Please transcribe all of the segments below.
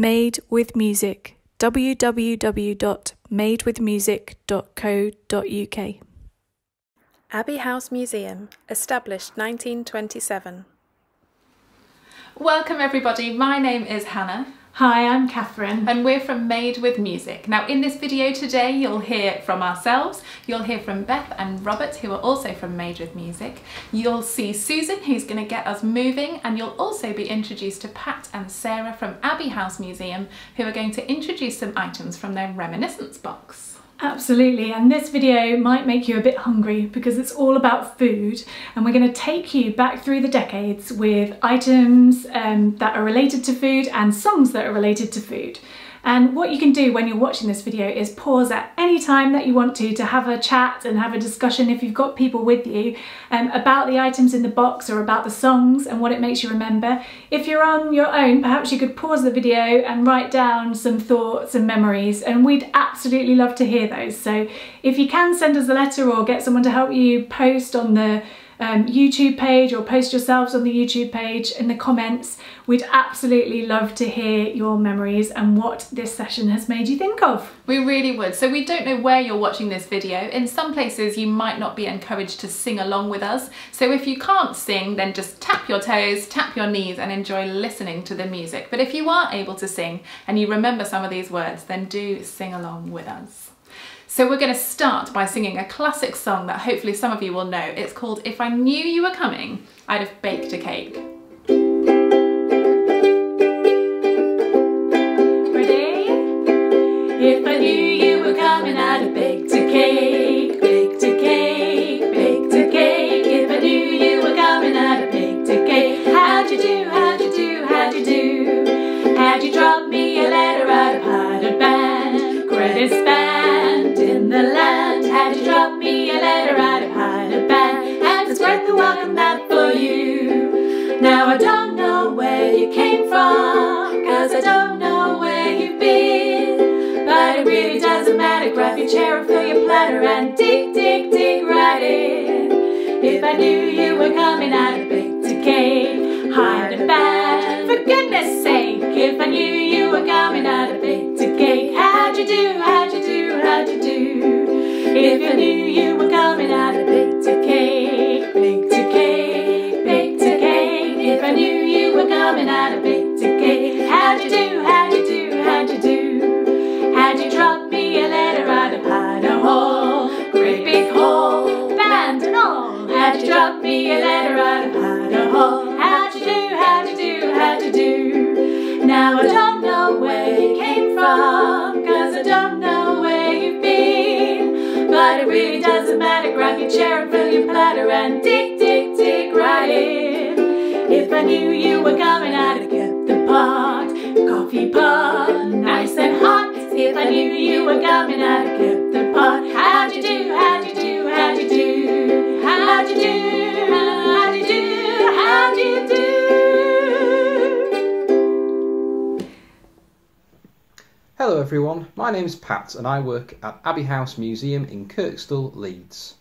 Made with Music www.madewithmusic.co.uk. Abbey House Museum, established 1927. Welcome everybody, my name is Hannah. Hi, I'm Catherine. And we're from Made with Music. Now in this video today you'll hear from ourselves, you'll hear from Beth and Robert who are also from Made with Music. You'll see Susan who's going to get us moving and you'll also be introduced to Pat and Sarah from Abbey House Museum who are going to introduce some items from their reminiscence box. Absolutely, and this video might make you a bit hungry because it's all about food and we're going to take you back through the decades with items um, that are related to food and songs that are related to food. And what you can do when you're watching this video is pause at any time that you want to to have a chat and have a discussion if you've got people with you um, about the items in the box or about the songs and what it makes you remember. If you're on your own, perhaps you could pause the video and write down some thoughts and memories and we'd absolutely love to hear those. So if you can send us a letter or get someone to help you post on the um, YouTube page or post yourselves on the YouTube page in the comments. We'd absolutely love to hear your memories and what this session has made you think of. We really would. So we don't know where you're watching this video. In some places you might not be encouraged to sing along with us. So if you can't sing, then just tap your toes, tap your knees and enjoy listening to the music. But if you are able to sing and you remember some of these words, then do sing along with us. So we're going to start by singing a classic song that hopefully some of you will know. It's called If I Knew You Were Coming, I'd Have Baked a Cake. Ready? If I knew you were coming, I'd welcome mat Now I don't know where you came from, cause I don't know where you've been. But it really doesn't matter, grab your chair and fill your platter and dig, dig, dig right in. If I knew you were coming, I'd have kept the pot, coffee pot, nice and hot. If I knew you were coming, I'd have kept the pot. How'd you do, how'd you do, how'd you do? How'd you do, everyone, my name's Pat and I work at Abbey House Museum in Kirkstall, Leeds.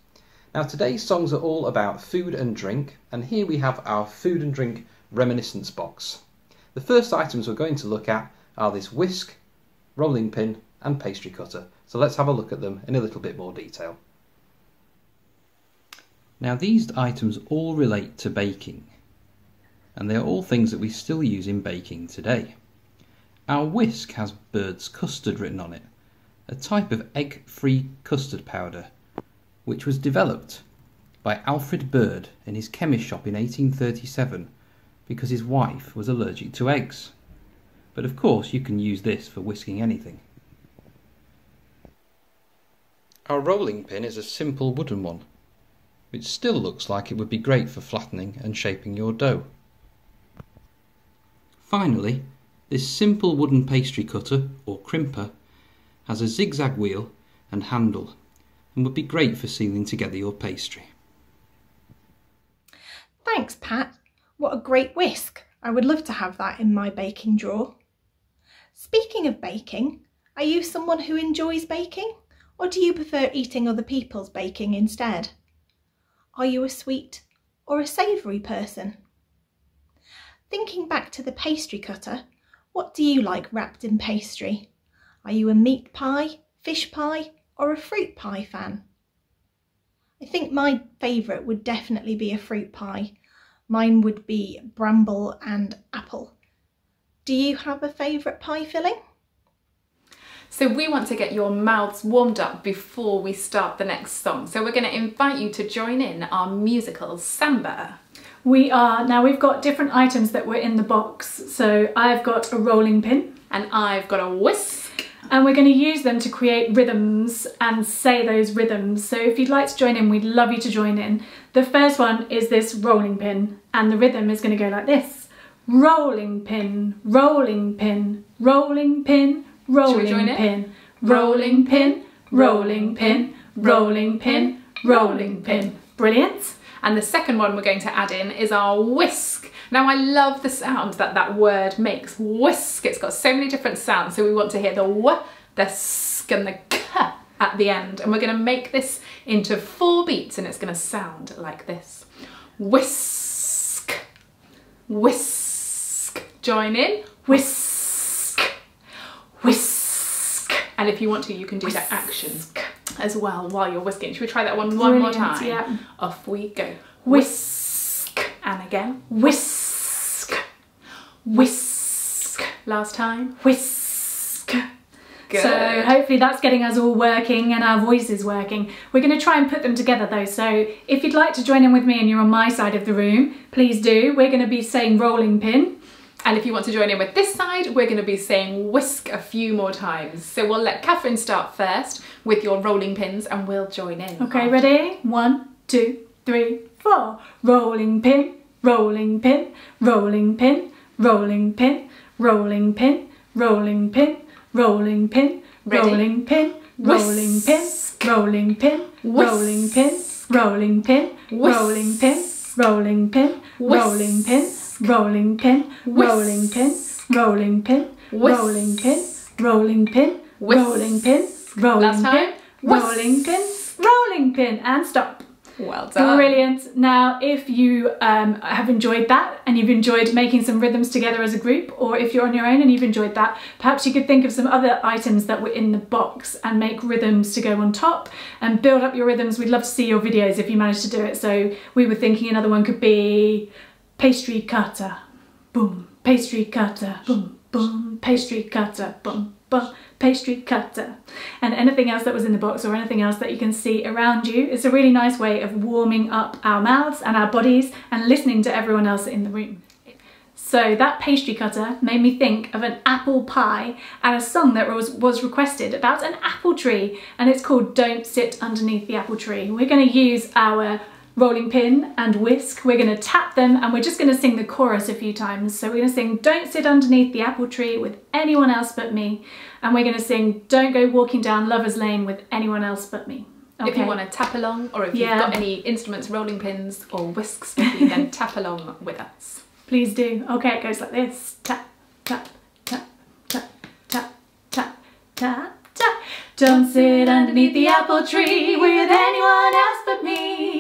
Now today's songs are all about food and drink and here we have our food and drink reminiscence box. The first items we're going to look at are this whisk, rolling pin and pastry cutter. So let's have a look at them in a little bit more detail. Now these items all relate to baking and they are all things that we still use in baking today. Our whisk has bird's custard written on it, a type of egg-free custard powder which was developed by Alfred Bird in his chemist shop in 1837 because his wife was allergic to eggs. But of course you can use this for whisking anything. Our rolling pin is a simple wooden one, which still looks like it would be great for flattening and shaping your dough. Finally, this simple wooden pastry cutter, or crimper, has a zigzag wheel and handle and would be great for sealing together your pastry. Thanks, Pat. What a great whisk. I would love to have that in my baking drawer. Speaking of baking, are you someone who enjoys baking or do you prefer eating other people's baking instead? Are you a sweet or a savoury person? Thinking back to the pastry cutter, What do you like wrapped in pastry? Are you a meat pie, fish pie, or a fruit pie fan? I think my favourite would definitely be a fruit pie. Mine would be bramble and apple. Do you have a favourite pie filling? So we want to get your mouths warmed up before we start the next song. So we're going to invite you to join in our musical samba. We are, now we've got different items that were in the box. So I've got a rolling pin And I've got a whisk. and we're going to use them to create rhythms and say those rhythms. So if you'd like to join in, we'd love you to join in. The first one is this rolling pin and the rhythm is going to go like this. Rolling pin, rolling pin, rolling pin, rolling pin, rolling pin, rolling pin, rolling pin, rolling pin. Brilliant. And the second one we're going to add in is our whisk. Now I love the sound that that word makes. Whisk. It's got so many different sounds. So we want to hear the w, the sk and the k at the end. And we're going to make this into four beats and it's going to sound like this. Whisk. Whisk. Join in. Whisk, whisk. And if you want to, you can do that action as well while you're whisking. Should we try that one one more time? yeah. Off we go. Whisk, And again. whisk, whisk, Last time. whisk. Good. So hopefully that's getting us all working and our voices working. We're going to try and put them together though. So if you'd like to join in with me and you're on my side of the room, please do. We're going to be saying rolling pin. And if you want to join in with this side, we're going to be saying whisk a few more times. So we'll let Catherine start first with your rolling pins and we'll join in. Okay, ready? One, two, three, four. Rolling pin, rolling pin, rolling pin, rolling pin, rolling pin, rolling pin, rolling pin, rolling pin, rolling pin, rolling pin, rolling pin, rolling pin, rolling pin, rolling pin, rolling pin, rolling pin, rolling pin, rolling pin, rolling pin, rolling pin, rolling pin, rolling Last time. pin, rolling pin, rolling pin, and stop. Well done. Brilliant. Now, if you um, have enjoyed that and you've enjoyed making some rhythms together as a group, or if you're on your own and you've enjoyed that, perhaps you could think of some other items that were in the box and make rhythms to go on top and build up your rhythms. We'd love to see your videos if you manage to do it. So we were thinking another one could be pastry cutter, boom, pastry cutter, boom, boom, pastry cutter, boom, boom, pastry cutter. And anything else that was in the box or anything else that you can see around you. It's a really nice way of warming up our mouths and our bodies and listening to everyone else in the room. So that pastry cutter made me think of an apple pie and a song that was, was requested about an apple tree and it's called Don't Sit Underneath the Apple Tree. We're going to use our rolling pin and whisk. We're going to tap them and we're just going to sing the chorus a few times. So we're going to sing Don't Sit Underneath the Apple Tree with anyone else but me. And we're going to sing Don't Go Walking Down Lover's Lane with anyone else but me. If you want to tap along or if Yeah. you've got any instruments, rolling pins or whisks with you, then tap along with us. Please do. Okay, it goes like this. Tap, tap, tap, tap, tap, tap, tap, tap. Don't sit underneath the apple tree with anyone else but me.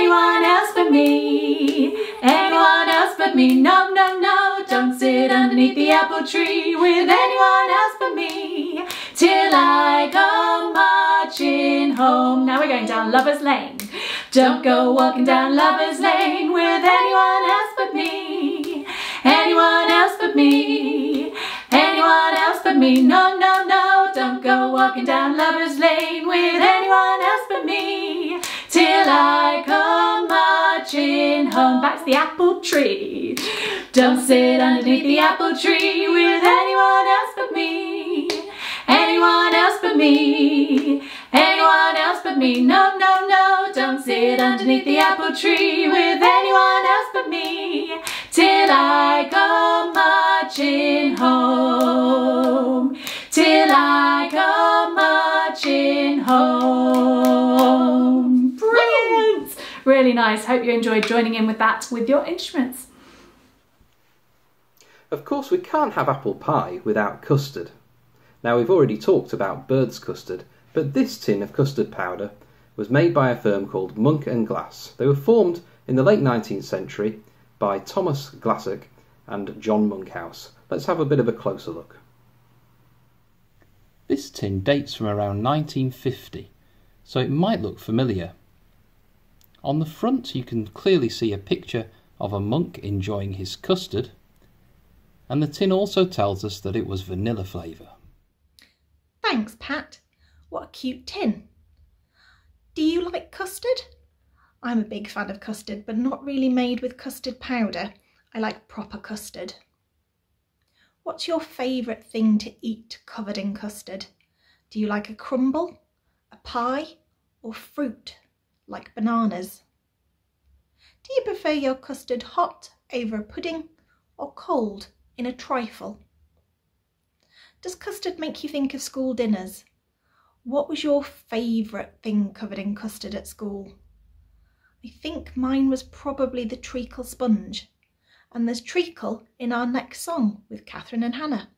Anyone else but me. Anyone else but me. No, no, no. Don't sit underneath the apple tree with anyone else but me. Till I go marching home. Now we're going down Lover's Lane. Don't go walking down Lover's Lane with anyone else but me. Anyone else but me. Anyone else but me. No, no, no. Don't go walking down Lover's Lane with anyone else but me. I come marching home. Back to the apple tree. Don't sit underneath the apple tree with anyone else but me. Anyone else but me. Anyone else but me. No, no, no. Don't sit underneath the apple tree with anyone else but me. Till I come marching home. Till I come marching home. Brilliant. Really nice. Hope you enjoyed joining in with that with your instruments. Of course, we can't have apple pie without custard. Now, we've already talked about bird's custard, but this tin of custard powder was made by a firm called Monk and Glass. They were formed in the late 19th century by Thomas Glassock and John Monkhouse. Let's have a bit of a closer look. This tin dates from around 1950, so it might look familiar. On the front you can clearly see a picture of a monk enjoying his custard, and the tin also tells us that it was vanilla flavour. Thanks, Pat. What a cute tin. Do you like custard? I'm a big fan of custard, but not really made with custard powder. I like proper custard. What's your favourite thing to eat covered in custard? Do you like a crumble, a pie, or fruit, like bananas? Do you prefer your custard hot over a pudding or cold in a trifle? Does custard make you think of school dinners? What was your favourite thing covered in custard at school? I think mine was probably the treacle sponge and there's treacle in our next song with Catherine and Hannah.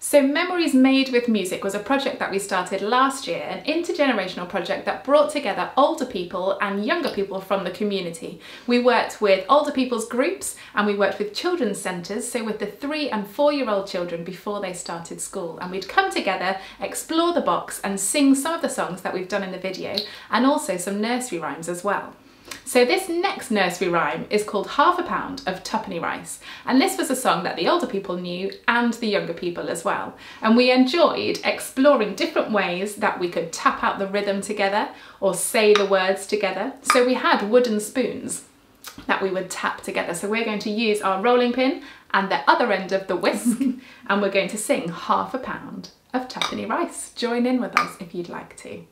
So Memories Made with Music was a project that we started last year, an intergenerational project that brought together older people and younger people from the community. We worked with older people's groups and we worked with children's centres, so with the three and four year old children before they started school. And we'd come together, explore the box and sing some of the songs that we've done in the video and also some nursery rhymes as well. So this next nursery rhyme is called Half a Pound of Tuppenny Rice. And this was a song that the older people knew and the younger people as well. And we enjoyed exploring different ways that we could tap out the rhythm together or say the words together. So we had wooden spoons that we would tap together. So we're going to use our rolling pin and the other end of the whisk and we're going to sing half a pound of tuppenny rice. Join in with us if you'd like to.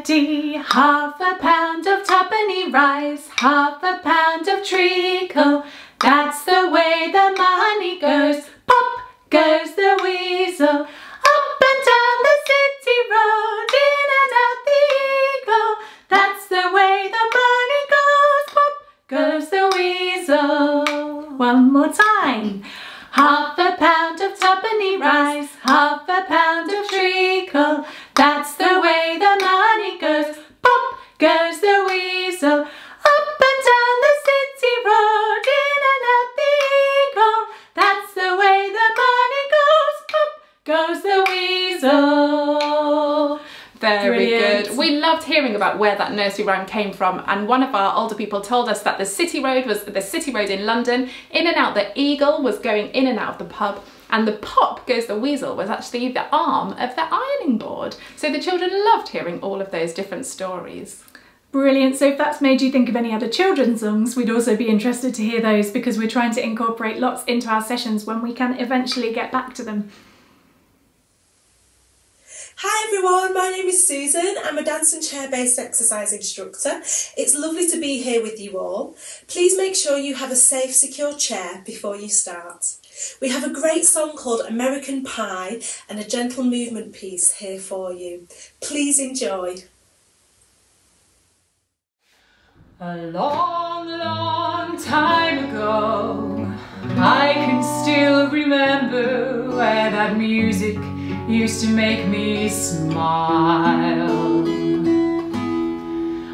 Ready, half a pound of tuppenny rice, half a pound of treacle. That's the way the money goes. Pop goes the weasel. Up and down the city road, in and out the eagle. That's the way the money goes. Pop goes the weasel. One more time. Half a pound of tuppenny rice, half a pound of treacle. That's the way the money goes the weasel. Up and down the city road, in and out the eagle. That's the way the money goes. Pop goes the weasel. Very Brilliant. good. We loved hearing about where that nursery rhyme came from and one of our older people told us that the City Road was the City Road in London, in and out the Eagle was going in and out of the pub and the pop goes the weasel was actually the arm of the ironing board. So the children loved hearing all of those different stories. Brilliant. So if that's made you think of any other children's songs, we'd also be interested to hear those because we're trying to incorporate lots into our sessions when we can eventually get back to them. Hi everyone, my name is Susan. I'm a dance and chair based exercise instructor. It's lovely to be here with you all. Please make sure you have a safe, secure chair before you start. We have a great song called American Pie and a gentle movement piece here for you. Please enjoy. A long, long time ago, I can still remember where that music used to make me smile.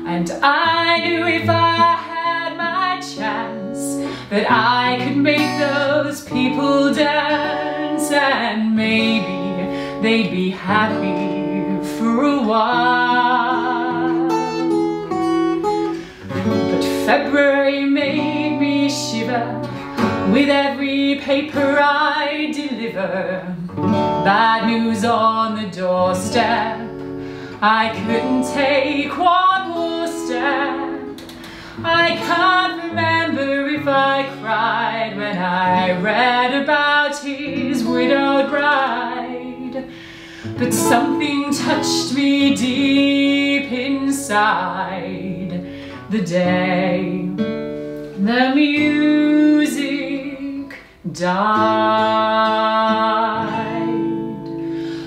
And I knew if I had my chance that I could make those people dance and maybe they'd be happy for a while. February made me shiver with every paper I deliver. Bad news on the doorstep. I couldn't take one more step. I can't remember if I cried when I read about his widowed bride. But something touched me deep inside the day the music died.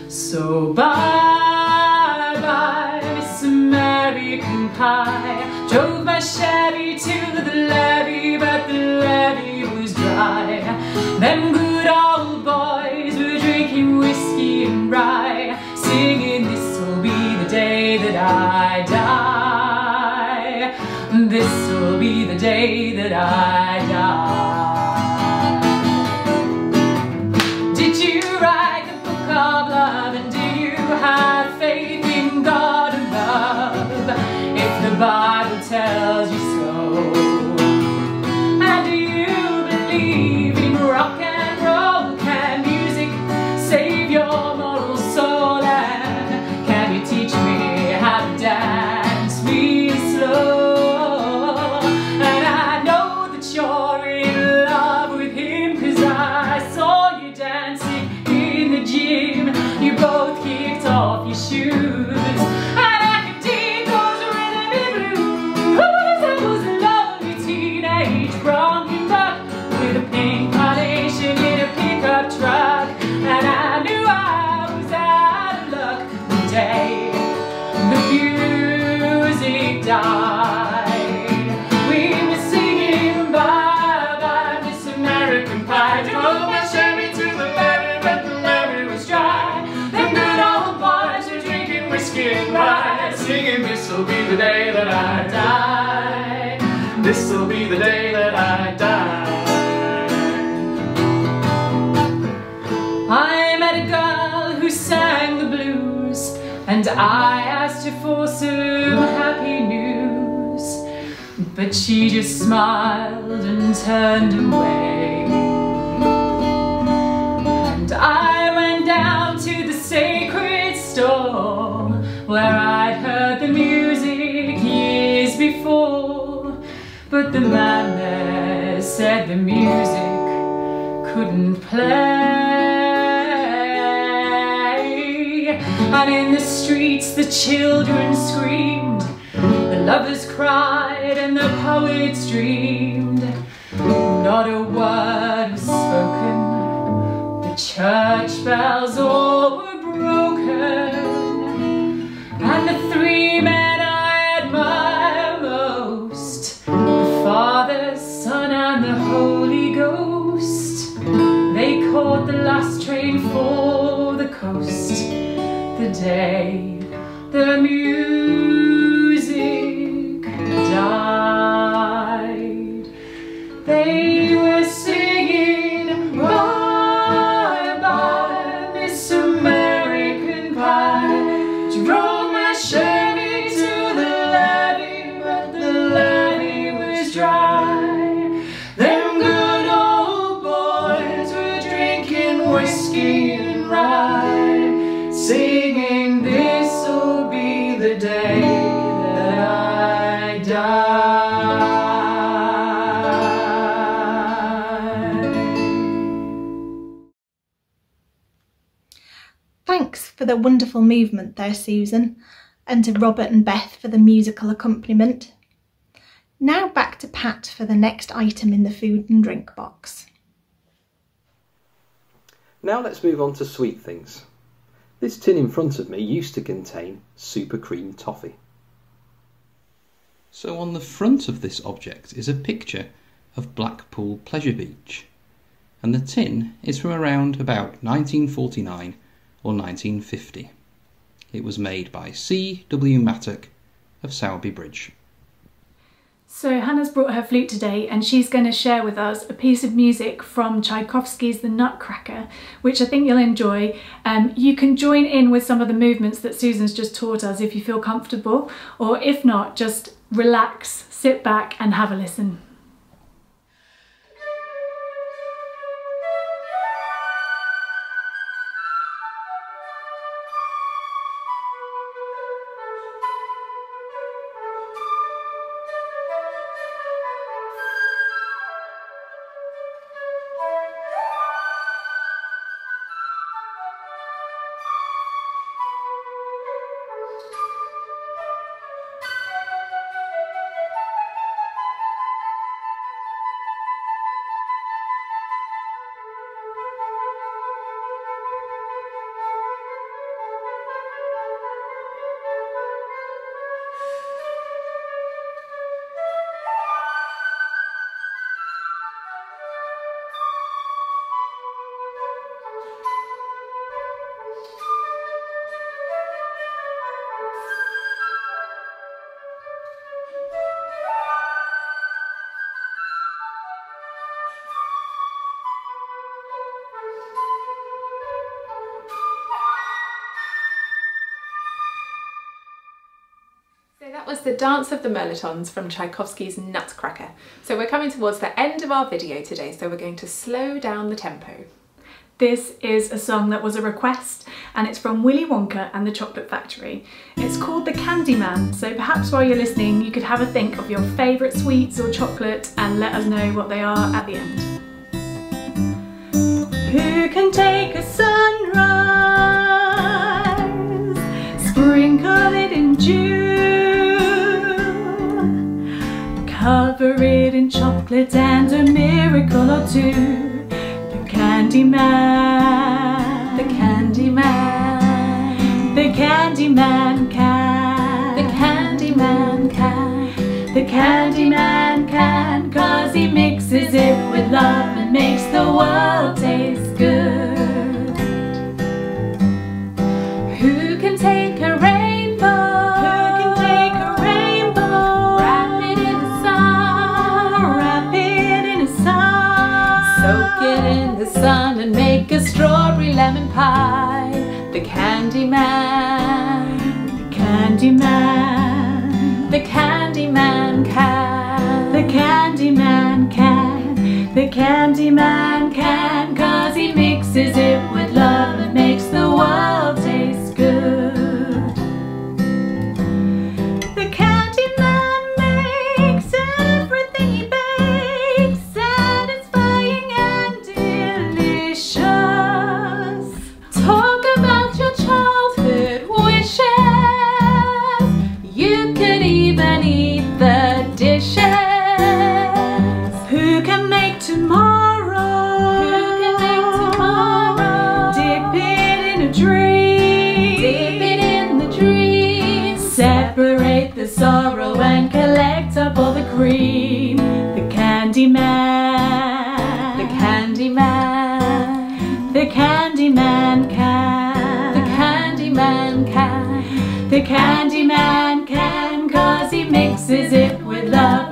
So bye bye, Miss American Pie. Drove my Chevy to the levee, but the levee was dry. Them good old boys were drinking whiskey and rye, day that I shoes. Sang the blues, and I asked her for some happy news. But she just smiled and turned away. And I went down to the sacred store where I'd heard the music years before. But the man there said the music couldn't play. In the streets the children screamed, the lovers cried, and the poets dreamed. Not a word was spoken, the church bells all day Thanks the wonderful movement there, Susan, and to Robert and Beth for the musical accompaniment. Now back to Pat for the next item in the food and drink box. Now let's move on to sweet things. This tin in front of me used to contain super cream toffee. So on the front of this object is a picture of Blackpool Pleasure Beach, and the tin is from around about 1949 or 1950. It was made by C. W. Mattock of Sowerby Bridge. So Hannah's brought her flute today and she's going to share with us a piece of music from Tchaikovsky's The Nutcracker, which I think you'll enjoy. Um, you can join in with some of the movements that Susan's just taught us if you feel comfortable, or if not, just relax, sit back and have a listen. Was the Dance of the Mirlitons from Tchaikovsky's Nutcracker. So we're coming towards the end of our video today, so we're going to slow down the tempo. This is a song that was a request and it's from Willy Wonka and the Chocolate Factory. It's called The Candyman, so perhaps while you're listening you could have a think of your favourite sweets or chocolate and let us know what they are at the end. Who can take a sunrise? Visit and a miracle or two. The Candy Man, The Candy Man. the Candy Man can, The Candy Man can. the Candy Man can, cause he mixes it with love and makes the world taste good. Strawberry lemon pie. The Candy Man. The candy Man, The Candy Man can. the Candy Man can, the Candy Man can, Candy Man. The Candy Man can. The Candy Man can. The Candy Man can, cause he mixes it with love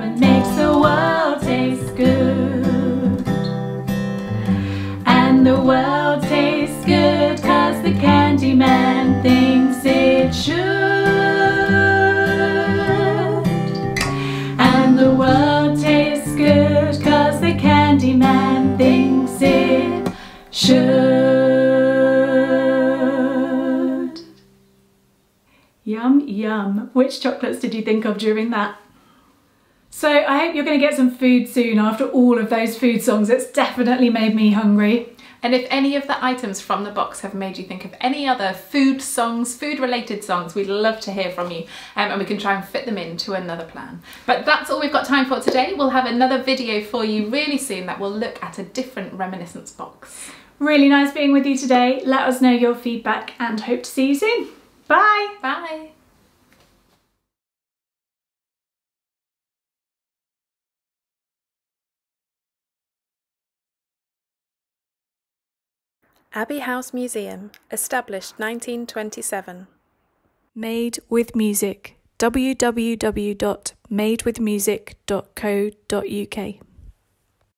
Which chocolates did you think of during that? So I hope you're going to get some food soon after all of those food songs. It's definitely made me hungry. And if any of the items from the box have made you think of any other food songs, food related songs, we'd love to hear from you um, and we can try and fit them into another plan. But that's all we've got time for today. We'll have another video for you really soon that will look at a different reminiscence box. Really nice being with you today. Let us know your feedback and hope to see you soon. Bye! Bye! Abbey House Museum, established 1927. Made with Music. www.madewithmusic.co.uk